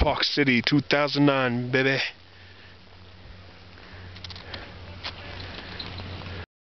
Park City 2009, baby.